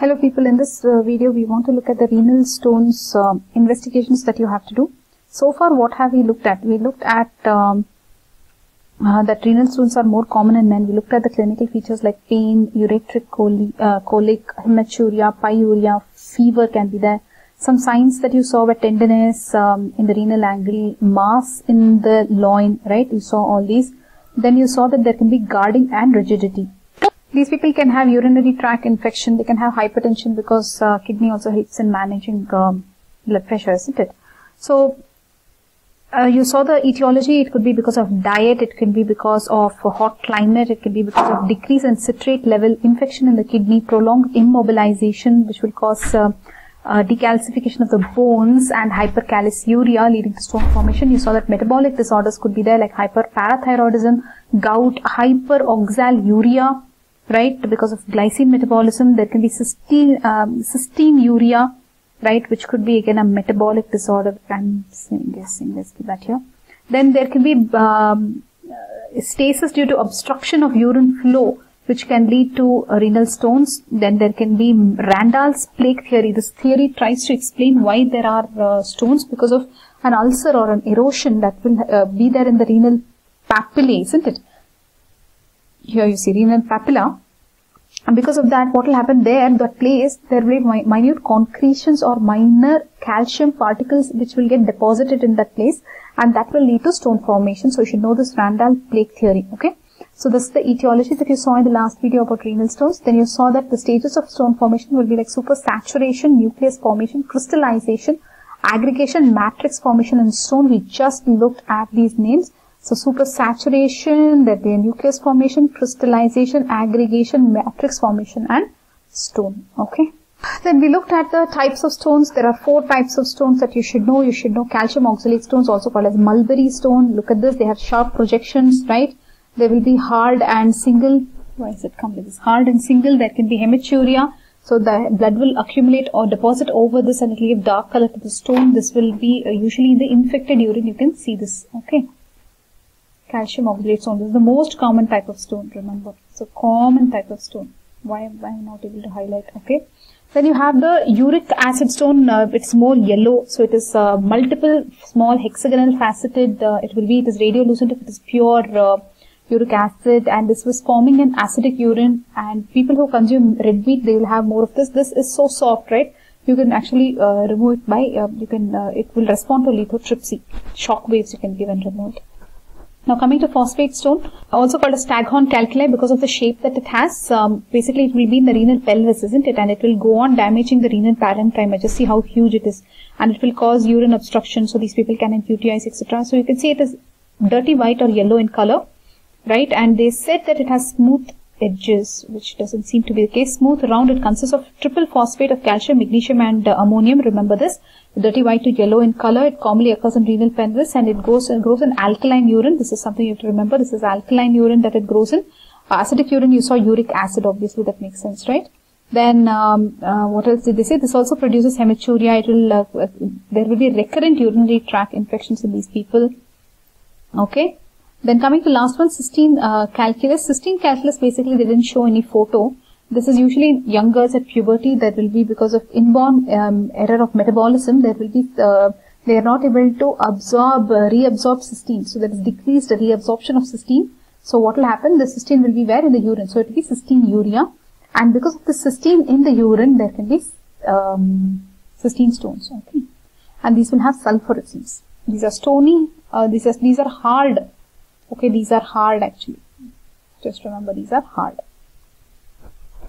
Hello people, in this uh, video we want to look at the renal stones uh, investigations that you have to do. So far what have we looked at? We looked at um, uh, that renal stones are more common in men. We looked at the clinical features like pain, ureteric coli, uh, colic, hematuria, pyuria, fever can be there. Some signs that you saw were tenderness um, in the renal angle, mass in the loin, right? You saw all these. Then you saw that there can be guarding and rigidity. These people can have urinary tract infection. They can have hypertension because uh, kidney also helps in managing um, blood pressure, isn't it? So uh, you saw the etiology. It could be because of diet. It can be because of a hot climate. It can be because of decrease in citrate level, infection in the kidney, prolonged immobilization, which will cause uh, uh, decalcification of the bones and hypercalciuria leading to stone formation. You saw that metabolic disorders could be there like hyperparathyroidism, gout, hyperoxaluria, right? Because of glycine metabolism, there can be cysteine, um, cysteinuria, right? Which could be again a metabolic disorder. I'm guessing, let's do that here. Then there can be um, uh, stasis due to obstruction of urine flow, which can lead to uh, renal stones. Then there can be Randall's plaque theory. This theory tries to explain why there are uh, stones because of an ulcer or an erosion that will uh, be there in the renal papillae, isn't it? Here you see renal papilla. And because of that, what will happen there, that place, there will be minute concretions or minor calcium particles which will get deposited in that place and that will lead to stone formation. So you should know this Randall plaque theory, okay? So this is the etiology that you saw in the last video about renal stones. Then you saw that the stages of stone formation will be like supersaturation, nucleus formation, crystallization, aggregation, matrix formation and stone. We just looked at these names. So supersaturation, there a nucleus formation, crystallization, aggregation, matrix formation and stone. Okay. Then we looked at the types of stones. There are four types of stones that you should know. You should know calcium oxalate stones also called as mulberry stone. Look at this. They have sharp projections, right? They will be hard and single. Why is it come like this? Hard and single. There can be hematuria. So the blood will accumulate or deposit over this and it will give dark color to the stone. This will be uh, usually in the infected urine. You can see this. Okay calcium oxalate stone. This is the most common type of stone, remember. It's a common type of stone. Why am I not able to highlight? Okay. Then you have the uric acid stone. Uh, it's more yellow. So it is uh, multiple small hexagonal faceted. Uh, it will be, it is radiolucent if it is pure uh, uric acid and this was forming an acidic urine and people who consume red meat, they will have more of this. This is so soft, right? You can actually uh, remove it by, uh, you can, it will respond to lithotripsy. Shock waves you can give and remove it. Now coming to phosphate stone, also called a staghorn calculi because of the shape that it has. Um, basically it will be in the renal pelvis, isn't it? And it will go on damaging the renal parenchyma. Just see how huge it is. And it will cause urine obstruction so these people can have UTIs, etc. So you can see it is dirty white or yellow in color, right? And they said that it has smooth edges, which doesn't seem to be the case. Smooth round, it consists of triple phosphate of calcium, magnesium and uh, ammonium. Remember this dirty white to yellow in color. It commonly occurs in renal pelvis and it goes and grows in alkaline urine. This is something you have to remember. This is alkaline urine that it grows in. Uh, acidic urine, you saw uric acid, obviously that makes sense, right? Then um, uh, what else did they say? This also produces hematuria. It will uh, uh there will be recurrent urinary tract infections in these people. Okay. Then coming to last one, cystine uh, calculus. Cystine calculus basically they didn't show any photo. This is usually young girls at puberty. That will be because of inborn um, error of metabolism. There will be uh, they are not able to absorb uh, reabsorb cysteine. So there is decreased reabsorption of cysteine. So what will happen? The cysteine will be where in the urine. So it will be cysteine urea. And because of the cysteine in the urine, there can be um, cystine stones. Okay, and these will have sulfurescence. These are stony. Uh, these are these are hard. Okay, these are hard actually. Just remember these are hard.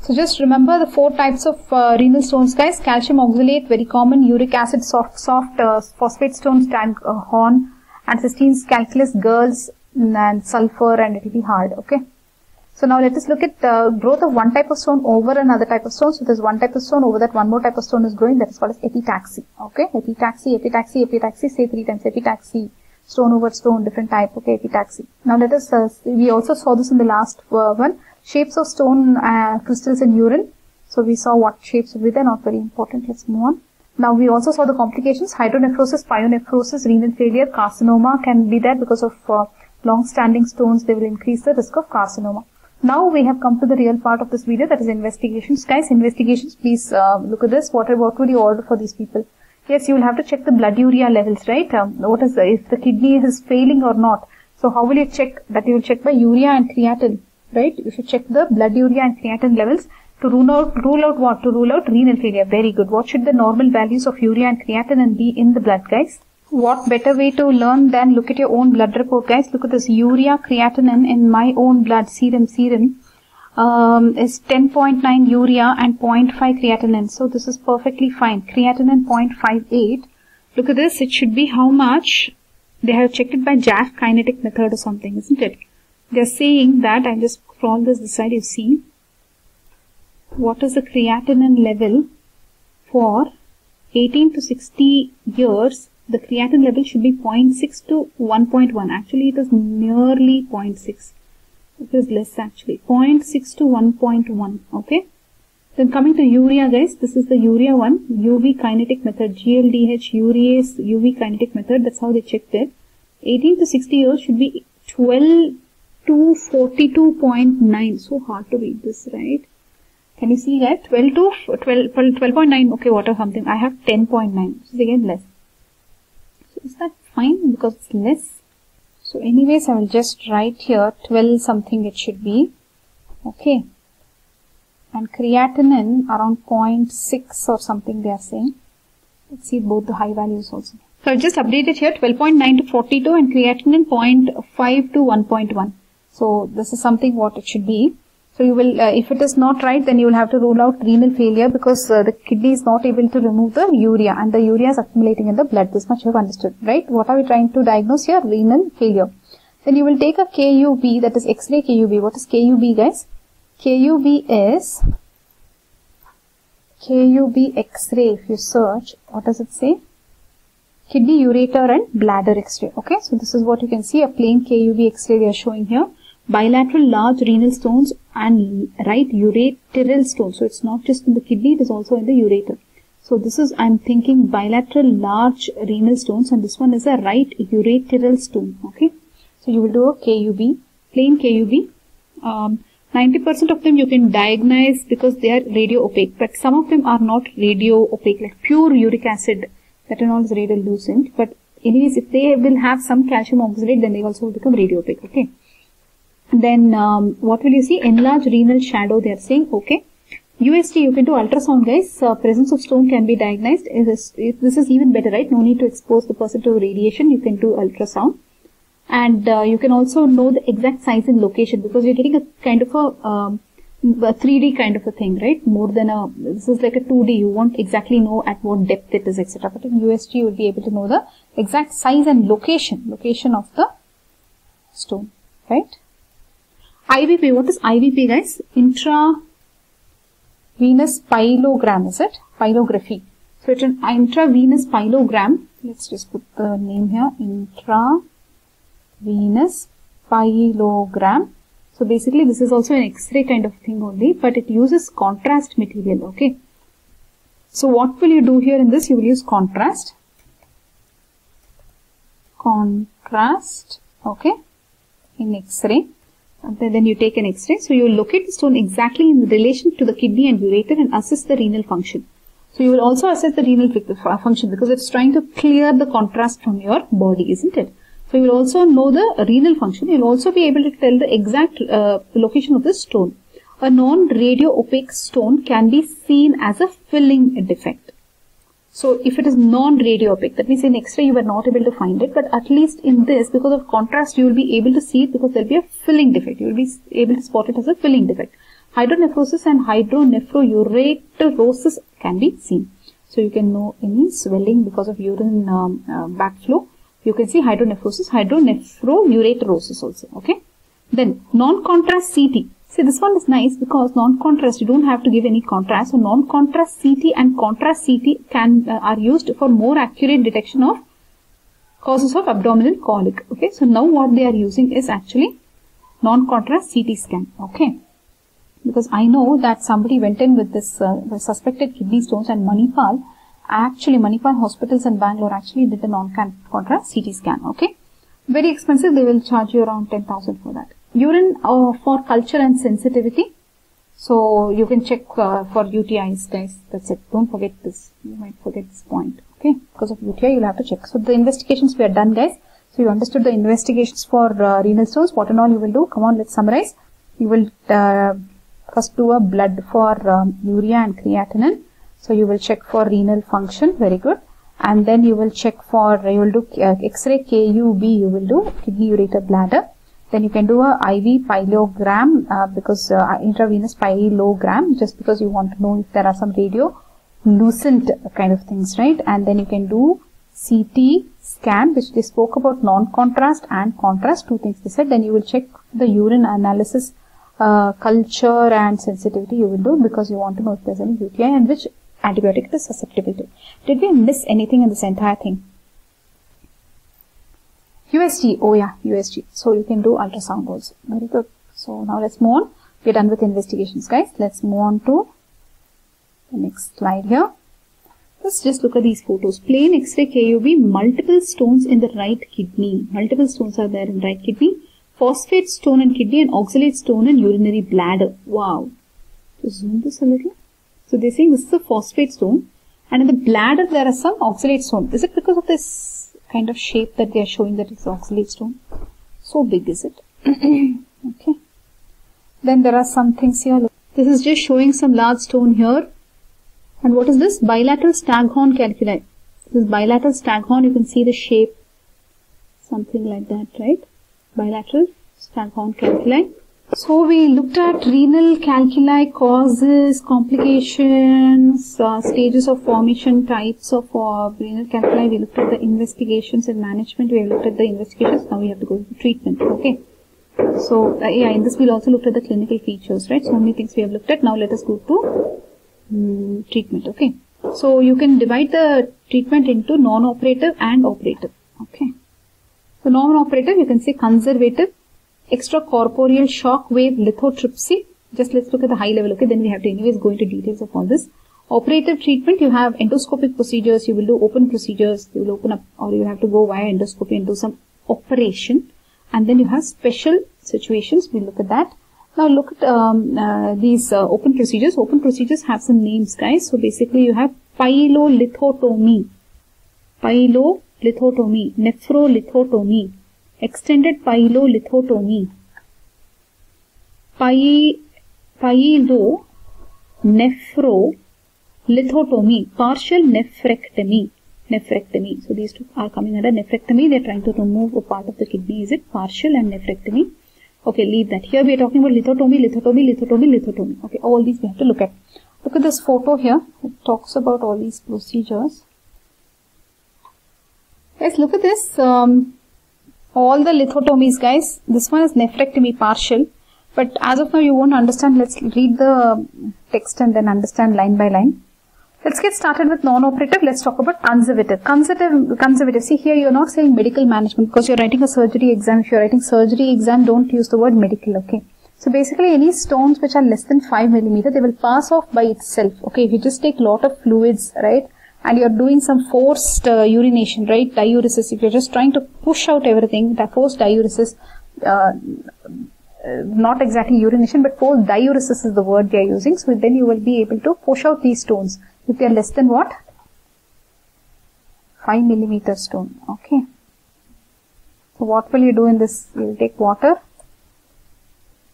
So just remember the four types of uh, renal stones guys. Calcium oxalate, very common. Uric acid, soft, soft uh, phosphate stones, tank uh, horn. And cystine calculus, girls, and sulfur and it will be hard. Okay. So now let us look at the growth of one type of stone over another type of stone. So there's one type of stone over that one more type of stone is growing. That is called as epitaxy. Okay. Epitaxy, epitaxy, epitaxy. Say three times epitaxy. Stone over stone, different type. Okay. Epitaxy. Now let us, uh, we also saw this in the last uh, one. Shapes of stone uh, crystals in urine. So we saw what shapes would be there, not very important. Let's move on. Now we also saw the complications, hydronephrosis, pyonephrosis, renal failure, carcinoma can be there because of uh, long-standing stones. They will increase the risk of carcinoma. Now we have come to the real part of this video that is investigations. Guys, investigations, please uh, look at this. What, what would you order for these people? Yes, you will have to check the blood urea levels, right? Um, what is the, if the kidney is failing or not. So how will you check? That you will check by urea and creatinine, right? You should check the blood urea and creatinine levels to rule out, rule out what? To rule out renal failure. Very good. What should the normal values of urea and creatinine be in the blood, guys? What better way to learn than look at your own blood report, guys? Look at this urea creatinine in my own blood serum serum um, is 10.9 urea and 0.5 creatinine. So this is perfectly fine. Creatinine 0.58. Look at this. It should be how much? They have checked it by Jaffe kinetic method or something, isn't it? They're saying that, I just scroll this this side, you see. What is the creatinine level for 18 to 60 years the creatinine level should be 0.6 to 1.1. Actually, it is nearly 0.6. It is less actually. 0.6 to 1.1. Okay. Then coming to urea guys, this is the urea one. UV kinetic method. GLDH urease UV kinetic method. That's how they checked it. 18 to 60 years should be 12 to 42.9. So hard to read this, right? Can you see that? 12 to 12, 12.9. Okay, what or something. I have 10.9. So again less. So is that fine because it's less? So anyways, I will just write here 12 something it should be. Okay. And creatinine around 0.6 or something they are saying. Let's see both the high values also. So I'll just update it here 12.9 to 42 and creatinine 0.5 to 1.1. So this is something what it should be. So you will, uh, if it is not right, then you will have to rule out renal failure because uh, the kidney is not able to remove the urea and the urea is accumulating in the blood. This much you have understood, right? What are we trying to diagnose here? Renal failure. Then you will take a KUB, that is X-ray KUB. What is KUB, guys? KUB is KUB X-ray. If you search, what does it say? Kidney ureter and bladder X-ray. Okay, so this is what you can see. A plain KUB X-ray we are showing here bilateral large renal stones and right ureteral stone. So it's not just in the kidney, it is also in the ureter. So this is, I'm thinking bilateral large renal stones and this one is a right ureteral stone. Okay. So you will do a KUB, plain KUB. 90% um, of them you can diagnose because they are radio opaque, but some of them are not radio opaque, like pure uric acid, that and all is radiolucent. But anyways, if they will have some calcium oxalate, then they also become radio opaque. Okay. Then um, what will you see? Enlarged renal shadow they are saying. Okay. USG you can do ultrasound guys. Uh, presence of stone can be diagnosed. This is, this is even better right? No need to expose the person to radiation. You can do ultrasound. And uh, you can also know the exact size and location because you're getting a kind of a, um, a 3D kind of a thing, right? More than a, this is like a 2D. You won't exactly know at what depth it is, etc. But in USG you will be able to know the exact size and location, location of the stone, right? IVP, what is IVP guys? Intravenous pyelogram, is it? Pyelography. So it's an intravenous pyelogram. Let's just put the name here. Intravenous pyelogram. So basically this is also an X-ray kind of thing only, but it uses contrast material, okay? So what will you do here in this? You will use contrast. Contrast, okay, in X-ray then you take an X-ray. So you will locate the stone exactly in relation to the kidney and ureter and assess the renal function. So you will also assess the renal function because it's trying to clear the contrast from your body, isn't it? So you will also know the renal function. You will also be able to tell the exact uh, location of the stone. A non-radio opaque stone can be seen as a filling defect. So if it is non-radio opaque, that means in X-ray you were not able to find it, but at least in this, because of contrast, you will be able to see it because there will be a filling defect. You will be able to spot it as a filling defect. Hydronephrosis and hydronephroureterosis can be seen. So you can know any swelling because of urine um, uh, backflow. You can see hydronephrosis, hydronephroureterosis also. Okay. Then non-contrast CT. See, this one is nice because non-contrast, you don't have to give any contrast. So, non-contrast CT and contrast CT can uh, are used for more accurate detection of causes of abdominal colic. Okay, so now what they are using is actually non-contrast CT scan. Okay, because I know that somebody went in with this uh, suspected kidney stones and Manipal, actually Manipal hospitals in Bangalore actually did a non-contrast CT scan. Okay, very expensive. They will charge you around 10,000 for that. Urine uh, for culture and sensitivity. So you can check uh, for UTIs, guys. That's it. Don't forget this. You might forget this point. Okay, because of UTI, you'll have to check. So the investigations we are done, guys. So you understood the investigations for uh, renal stones. What and all you will do? Come on, let's summarize. You will uh, first do a blood for um, urea and creatinine. So you will check for renal function. Very good. And then you will check for, you will do uh, X-ray KUB, you will do kidney ureter bladder. Then you can do a IV pyelogram uh, because uh, intravenous pyelogram just because you want to know if there are some radio lucent kind of things, right? And then you can do CT scan which they spoke about non-contrast and contrast, two things they said. Then you will check the urine analysis uh, culture and sensitivity you will do because you want to know if there's any UTI and which antibiotic it is susceptible to. Did we miss anything in this entire thing? USG, oh yeah, USG. So you can do ultrasound also. Very good. So now let's move on. We're done with investigations guys. Let's move on to the next slide here. Let's just look at these photos. Plain X-ray KUB, multiple stones in the right kidney. Multiple stones are there in right kidney. Phosphate stone in kidney and oxalate stone in urinary bladder. Wow. Zoom this a little. So they're saying this is a phosphate stone and in the bladder there are some oxalate stone. Is it because of this kind of shape that they are showing that it's oxalate stone? So big is it? okay. Then there are some things here. This is just showing some large stone here. And what is this? Bilateral staghorn calculi. This is bilateral staghorn. You can see the shape. Something like that, right? Bilateral staghorn calculi. So we looked at renal calculi, causes, complications, uh, stages of formation, types of uh, renal calculi. We looked at the investigations and management. We have looked at the investigations. Now we have to go to treatment. Okay. So uh, yeah, in this we'll also looked at the clinical features, right? So many things we have looked at. Now let us go to um, treatment. Okay. So you can divide the treatment into non-operative and operative. Okay. So non-operative, you can say conservative, extracorporeal shock wave lithotripsy. Just let's look at the high level, okay? Then we have to anyways go into details of all this. Operative treatment, you have endoscopic procedures, you will do open procedures, you will open up or you have to go via endoscopy and do some operation. And then you have special situations, we'll look at that. Now look at um, uh, these uh, open procedures. Open procedures have some names, guys. So basically you have pyelolithotomy, pyelolithotomy, nephrolithotomy, extended pyelolithotomy, py, pyelo nephrolithotomy, partial nephrectomy, nephrectomy. So these two are coming under nephrectomy. They're trying to remove a part of the kidney. Is it partial and nephrectomy? Okay, leave that. Here we are talking about lithotomy, lithotomy, lithotomy, lithotomy. Okay, all these we have to look at. Look at this photo here. It talks about all these procedures. Guys, look at this. Um, all the lithotomies guys. This one is nephrectomy partial. But as of now you won't understand. Let's read the text and then understand line by line. Let's get started with non-operative. Let's talk about conservative. Conservative conservative. See here you're not saying medical management because you're writing a surgery exam. If you're writing surgery exam don't use the word medical okay? So basically any stones which are less than 5 millimeter they will pass off by itself okay? If you just take lot of fluids right and you're doing some forced uh, urination, right? Diuresis. If you're just trying to push out everything, that forced diuresis, uh, not exactly urination, but forced diuresis is the word they are using. So then you will be able to push out these stones. If they are less than what? 5 millimeter stone. Okay. So what will you do in this? You will take water,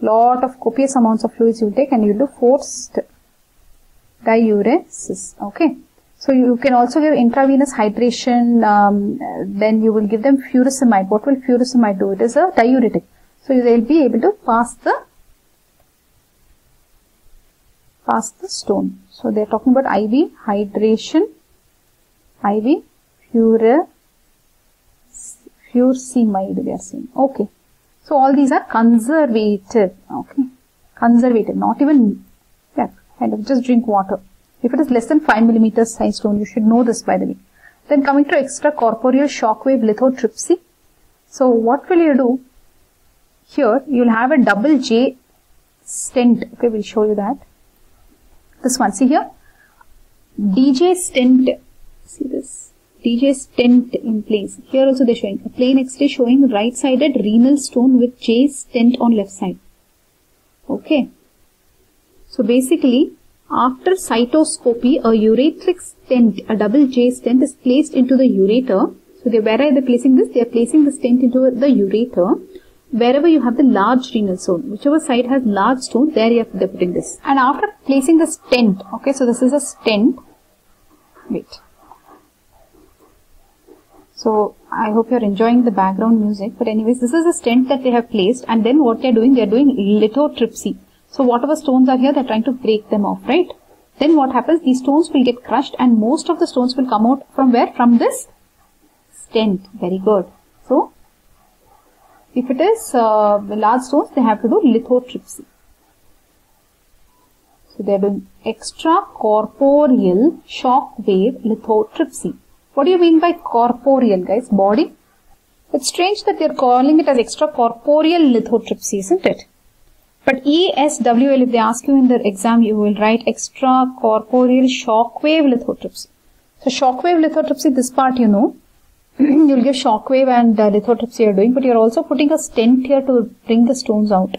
lot of copious amounts of fluids you will take and you will do forced diuresis. Okay. So you can also give intravenous hydration, um, then you will give them furosemide. What will furosemide do? It is a diuretic. So they will be able to pass the pass the stone. So they are talking about IV hydration, IV furosemide they are saying. Okay. So all these are conservative. Okay. Conservative, not even, yeah, kind of just drink water. If it is less than 5 millimeters size stone, you should know this by the way. Then coming to extracorporeal shockwave lithotripsy. So what will you do? Here you will have a double J stent. Okay, we'll show you that. This one, see here. DJ stent. See this? DJ stent in place. Here also they're showing a plain X-ray showing right-sided renal stone with J stent on left side. Okay. So basically, after cystoscopy, a ureteric stent, a double J stent is placed into the ureter. So they, where are they placing this? They are placing the stent into the ureter. Wherever you have the large renal stone, whichever side has large stone, there you have to putting this. And after placing the stent, okay, so this is a stent. Wait. So I hope you're enjoying the background music. But anyways, this is a stent that they have placed. And then what they're doing, they're doing lithotripsy. So whatever stones are here, they're trying to break them off, right? Then what happens? These stones will get crushed and most of the stones will come out from where? From this stent. Very good. So, if it is uh, large stones, they have to do lithotripsy. So, they are doing extracorporeal shock wave lithotripsy. What do you mean by corporeal, guys? Body? It's strange that they're calling it as extracorporeal lithotripsy, isn't it? But ESWL, if they ask you in the exam, you will write extracorporeal shockwave lithotripsy. So shockwave lithotripsy, this part you know. You'll give shockwave and uh, lithotripsy you're doing, but you're also putting a stent here to bring the stones out.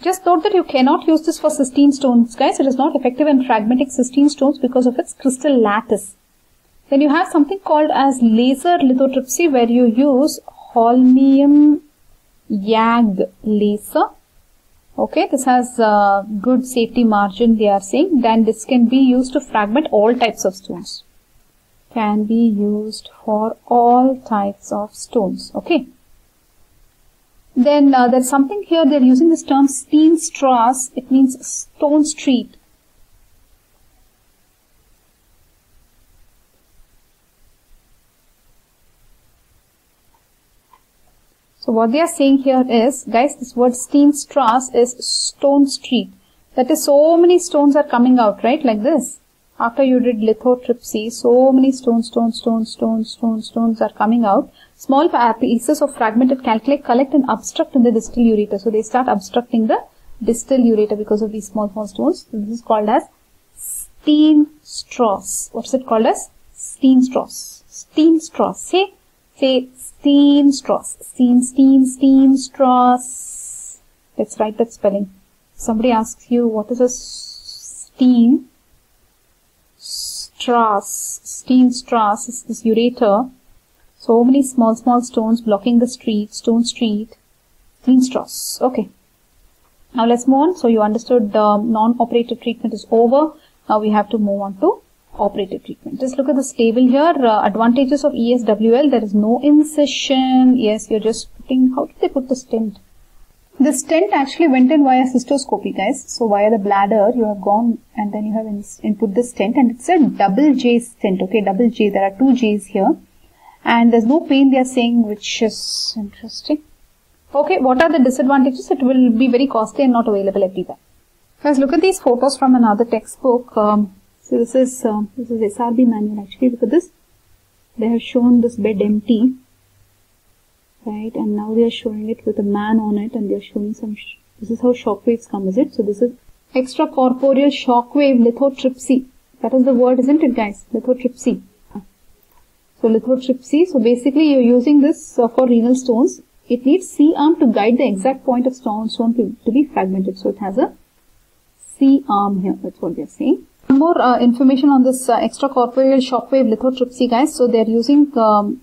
Just note that you cannot use this for cystine stones, guys. It is not effective in fragmenting cystine stones because of its crystal lattice. Then you have something called as laser lithotripsy where you use holmium YAG laser Okay, this has a good safety margin they are saying. Then this can be used to fragment all types of stones. Can be used for all types of stones. Okay. Then uh, there's something here they're using this term "steen Steenstrasse. It means stone street. So what they are saying here is, guys, this word Steenstrasse is stone street. That is, so many stones are coming out, right? Like this. After you did lithotripsy, so many stones, stones, stones, stones, stones, stones are coming out. Small pieces of fragmented calculi, collect and obstruct in the distal ureter. So they start obstructing the distal ureter because of these small, small stones. So this is called as Steenstrasse. What's it called as? Steenstrasse. Steenstrasse. Say, say Steenstrasse. Steen, steam, Steenstrasse. Let's write that spelling. Somebody asks you what is a Steen? Strasse. Steenstrasse is this ureter. So many small, small stones blocking the street, stone street. Steenstrasse. Okay. Now let's move on. So you understood the non-operative treatment is over. Now we have to move on to operative treatment. Just look at this table here. Uh, advantages of ESWL. There is no incision. Yes, you're just putting, how did they put the stent? The stent actually went in via cystoscopy, guys. So via the bladder, you have gone and then you have in, input the stent and it's a double J stent. Okay, double J. There are two J's here. And there's no pain they are saying, which is interesting. Okay, what are the disadvantages? It will be very costly and not available everywhere. Guys, look at these photos from another textbook. Um, so this is uh, this is SRB manual actually. Look at this. They have shown this bed empty, right? And now they are showing it with a man on it, and they are showing some. this is how shock waves come, is it? So this is extracorporeal shock wave lithotripsy. That is the word, isn't it, guys? Lithotripsy. So lithotripsy. So basically, you're using this uh, for renal stones. It needs C arm to guide the exact point of stone stone to, to be fragmented. So it has a C arm here. That's what they're saying more uh, information on this uh, extracorporeal shockwave lithotripsy, guys. So they're using um,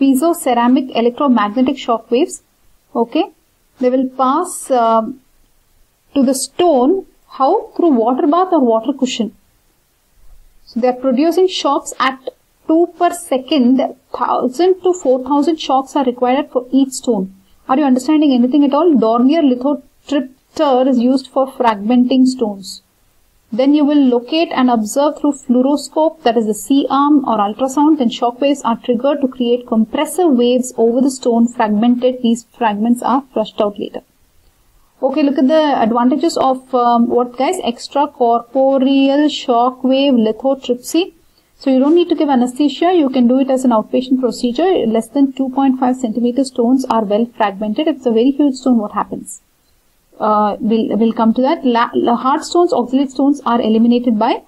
piezo ceramic electromagnetic shock waves. Okay, they will pass um, to the stone. How through water bath or water cushion? So they are producing shocks at 2 per second. 1000 to 4000 shocks are required for each stone. Are you understanding anything at all? Dornier lithotripter is used for fragmenting stones. Then you will locate and observe through fluoroscope, that is the C arm or ultrasound. Then shock waves are triggered to create compressive waves over the stone fragmented. These fragments are flushed out later. Okay, look at the advantages of um, what guys? Extracorporeal shock wave lithotripsy. So you don't need to give anesthesia. You can do it as an outpatient procedure. Less than 2.5 centimeter stones are well fragmented. If it's a very huge stone, what happens? Uh, we'll, we'll come to that. La, hard stones, oxalate stones are eliminated by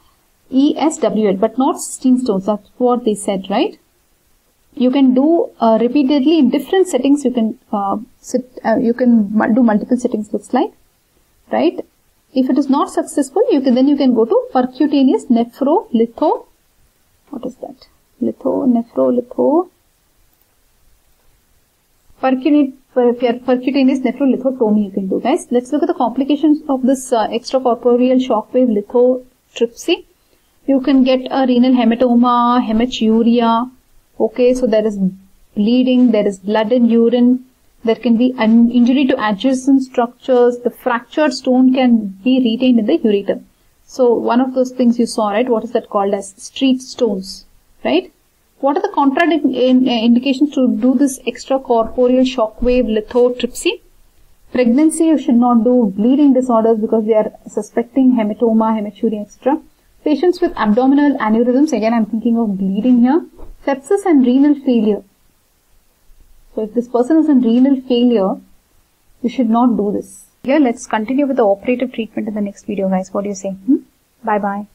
ESWL, but not cysteine stones. That's what they said, right? You can do uh, repeatedly in different settings. You can uh, sit, uh, you can do multiple settings. Looks like, right? If it is not successful, you can then you can go to percutaneous nephrolitho. What is that? Litho, nephrolitho. Percutaneous nephrolithotomy you can do guys. Let's look at the complications of this uh, extracorporeal shockwave lithotripsy you can get a renal hematoma, hematuria. Okay, so there is bleeding, there is blood in urine, there can be an injury to adjacent structures, the fractured stone can be retained in the ureter. So one of those things you saw, right? What is that called as street stones, right? What are the contraindications to do this extracorporeal shockwave lithotripsy? Pregnancy you should not do, bleeding disorders because they are suspecting hematoma, hematuria, etc. Patients with abdominal aneurysms, again I'm thinking of bleeding here. Sepsis and renal failure. So if this person is in renal failure, you should not do this. Here let's continue with the operative treatment in the next video guys. What do you say? Hmm? Bye bye.